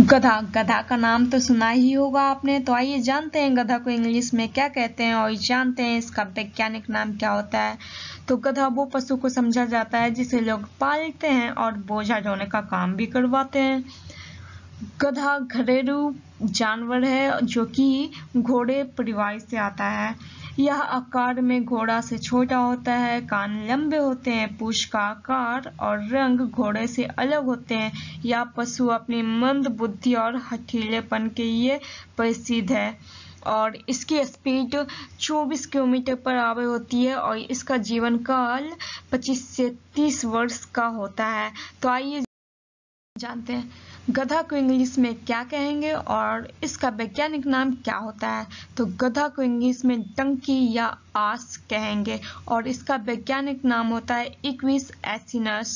गधा गधा का नाम तो सुना ही होगा आपने। तो आइए जानते हैं गधा को इंग्लिश में क्या कहते हैं और जानते हैं इसका वैज्ञानिक नाम क्या होता है। तो गधा वो पशु को समझा जाता है जिसे लोग पालते हैं और बोझा ढोने का काम भी करवाते हैं। गधा घरेलू जानवर है जो कि घोड़े परिवार से आता है। यह आकार में घोड़ा से छोटा होता है, कान लंबे होते हैं, पूछ का आकार और रंग घोड़े से अलग होते हैं। यह पशु अपनी मंद बुद्धि और हठीलेपन के लिए प्रसिद्ध है और इसकी स्पीड 24 किलोमीटर पर आवे होती है और इसका जीवन काल 25 से 30 वर्ष का होता है। तो आइए जानते हैं। गधा को इंग्लिश में क्या कहेंगे और इसका वैज्ञानिक नाम क्या होता है? तो गधा को इंग्लिश में डंकी या आस कहेंगे और इसका वैज्ञानिक नाम होता है इक्विस एसिनस।